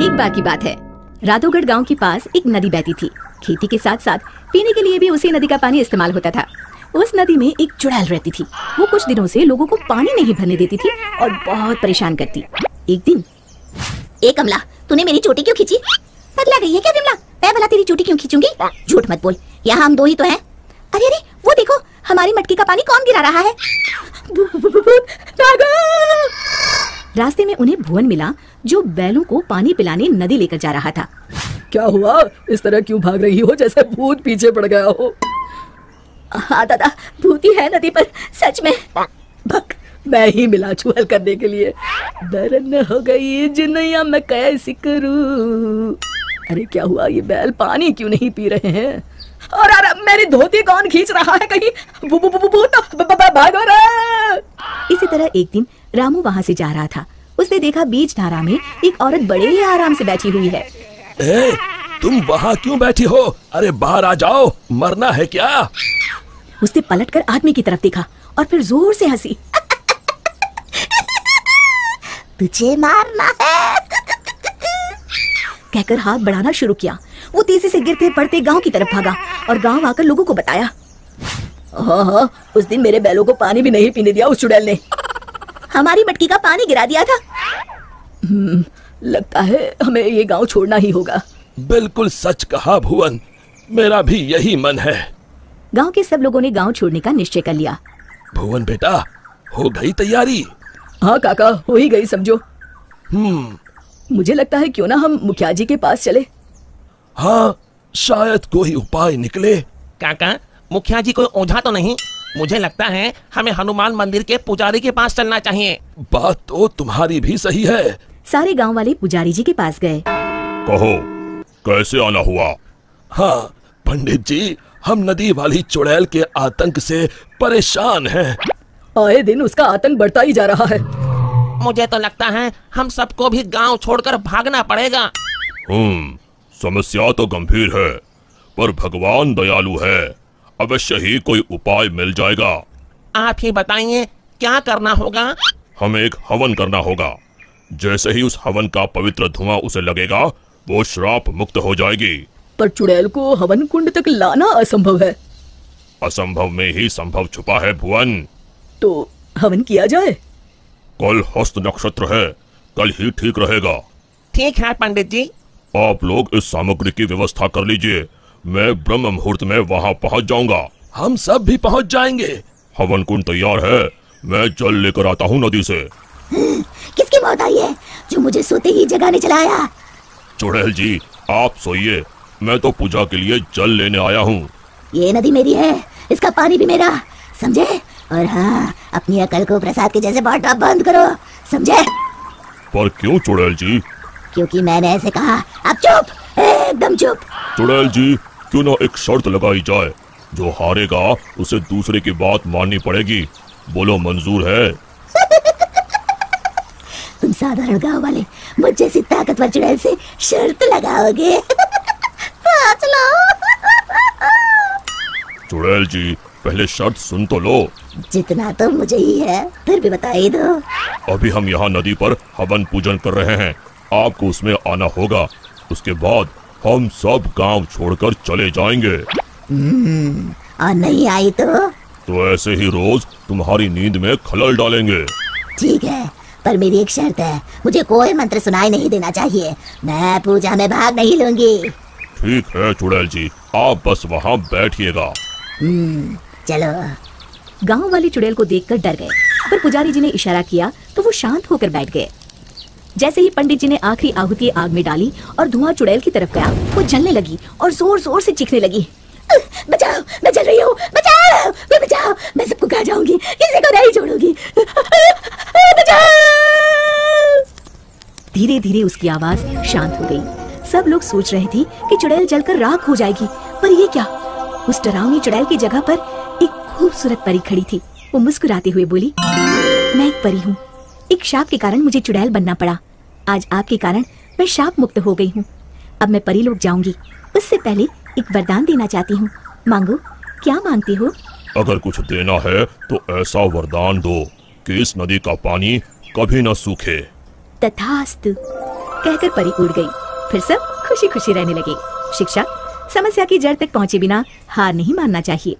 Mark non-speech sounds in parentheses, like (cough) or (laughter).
एक बार की बात है। राधोगढ़ गाँव के पास एक नदी बहती थी। खेती के साथ साथ पीने के लिए भी उसी नदी का पानी इस्तेमाल होता था। उस नदी में एक चुड़ैल रहती थी। वो कुछ दिनों से लोगों को पानी नहीं भरने देती थी और बहुत परेशान करती। एक दिन, ए कमला, तूने मेरी चोटी क्यों खींची? पगला गई है क्या विमला? मैं भला तेरी चोटी क्यों खींचूँगी? झूठ मत बोल। यहाँ हम दो ही तो हैं। अरे अरे, वो देखो, हमारी मटकी का पानी कौन गिरा रहा है? रास्ते में उन्हें भुवन मिला जो बैलों को पानी पिलाने नदी लेकर जा रहा था। क्या हुआ? इस तरह क्यों भाग रही हो जैसे भूत पीछे पड़ गया हो? हाँ दादा भूती है नदी पर सच में। भक मैं ही मिला चुहल करने के लिए। दरन हो गई जिनैया मैं कैसी करूँ? अरे क्या हुआ? ये बैल पानी क्यों नहीं पी रहे हैं? और अरे मेरी धोती कौन खींच रहा है कहीं? ब- ब- ब- भागो रे इसी तरह एक दिन रामू वहाँ से जा रहा था। उसने देखा बीच धारा में एक औरत बड़े ही आराम से बैठी हुई है। ए, तुम वहाँ क्यों बैठी हो? अरे बाहर आ जाओ। मरना है क्या? उसने पलटकर आदमी की तरफ़ देखा और फिर ज़ोर से हँसी। तुझे मारना है। कहकर हाथ बढ़ाना शुरू किया। वो तेज़ी से गिरते पड़ते गाँव की तरफ़ भागा। और गाँव आकर लोगों को बताया। हाँ हाँ उस दिन मेरे बैलों को पानी भी नहीं पीने दिया उस चुड़ैल ने। हमारी मटकी का पानी गिरा दिया था। हम्म, लगता है हमें ये गाँव छोड़ना ही होगा। बिल्कुल सच कहा भुवन मेरा भी यही मन है। गाँव के सब लोगों ने गाँव छोड़ने का निश्चय कर लिया। भुवन बेटा हो गई तैयारी? हाँ काका हो ही गई समझो। हम्म। मुझे लगता है क्यों ना हम मुखिया जी के पास चले। हाँ शायद कोई उपाय निकले। काका मुखिया जी कोई ओझा तो नहीं? मुझे लगता है हमें हनुमान मंदिर के पुजारी के पास चलना चाहिए। बात तो तुम्हारी भी सही है। सारे गाँव वाले पुजारी जी के पास गए। कहो कैसे आना हुआ? हाँ पंडित जी हम नदी वाली चुड़ैल के आतंक से परेशान हैं। आए दिन उसका आतंक बढ़ता ही जा रहा है। मुझे तो लगता है हम सबको भी गाँव छोड़कर भागना पड़ेगा। हम्म समस्या तो गंभीर है पर भगवान दयालु है। अवश्य ही कोई उपाय मिल जाएगा। आप ही बताइए क्या करना होगा? हमें एक हवन करना होगा। जैसे ही उस हवन का पवित्र धुआँ उसे लगेगा वो श्राप मुक्त हो जाएगी। पर चुड़ैल को हवन कुंड तक लाना असंभव है। असंभव में ही संभव छुपा है भुवन। तो हवन किया जाए? कल हस्त नक्षत्र है कल ही ठीक रहेगा। ठीक है पंडित जी। आप लोग इस सामग्री की व्यवस्था कर लीजिए। मैं ब्रह्म मुहूर्त में वहाँ पहुँच जाऊँगा। हम सब भी पहुँच जाएँगे। हवन कुंड तैयार है। मैं जल लेकर आता हूँ नदी से। किसकी मौत आई है? जो मुझे सोते ही जगाने चला आया चुड़ैल जी आप सोइए। मैं तो पूजा के लिए जल लेने आया हूँ। ये नदी मेरी है। इसका पानी भी मेरा। समझे? और हाँ अपनी अकल को प्रसाद के जैसे बांटना बंद करो। समझे? पर क्यों चुड़ैल जी? क्योंकि मैंने ऐसे कहा। अब चुप! एकदम चुप! चुड़ैल जी क्यों ना एक शर्त लगाई जाए? जो हारेगा उसे दूसरे की बात माननी पड़ेगी। बोलो मंजूर है? तुम साधारण गाँव वाले मुझ जैसी ताकतवर चुड़ैल से शर्त लगाओगे। चुड़ैल जी पहले शर्त सुन तो लो। जितना तो मुझे ही है फिर भी बता ही दो। अभी हम यहाँ नदी पर हवन पूजन कर रहे हैं। आपको उसमें आना होगा। उसके बाद हम सब गाँव छोड़कर चले जाएँगे। और नहीं आई तो? तो ऐसे ही रोज तुम्हारी नींद में खलल डालेंगे। ठीक है पर मेरी एक शर्त है। मुझे कोई मंत्र सुनाई नहीं देना चाहिए। मैं पूजा में भाग नहीं लूँगी। ठीक है चुड़ैल जी। आप बस वहाँ बैठिएगा। चलो। गाँव वाले चुड़ैल को देखकर डर गए। पर पुजारी जी ने इशारा किया तो वो शांत होकर बैठ गए। जैसे ही पंडित जी ने आखिरी आहुति आग में डाली और धुआँ चुड़ैल की तरफ़ गया, वो जलने लगी और ज़ोर ज़ोर से चीखने लगी। बचाओ, मैं चल रही हूँ, बचाओ, मैं बचाओ, मैं सबको खा जाऊँगी, किसी को नहीं छोड़ूँगी। (laughs) धीरे धीरे उसकी आवाज़ शांत हो गई। सब लोग सोच रहे थे कि चुड़ैल जलकर राख हो जाएगी, पर ये क्या? उस डरावनी चुड़ैल की जगह पर एक खूबसूरत परी खड़ी थी। वो मुस्कुराते हुए बोली, मैं एक परी हूँ। एक शाप के कारण मुझे चुड़ैल बनना पड़ा। आज आपके कारण मैं शाप मुक्त हो गई हूँ। अब मैं परी लोग जाऊँगी। उससे पहले एक वरदान देना चाहती हूँ। मांगो क्या मांगती हो? अगर कुछ देना है तो ऐसा वरदान दो कि इस नदी का पानी कभी न सूखे। तथास्तु। कहकर परी उड़ गई। फिर सब खुशी खुशी रहने लगे। शिक्षा समस्या की जड़ तक पहुँचे बिना हार नहीं मानना चाहिए।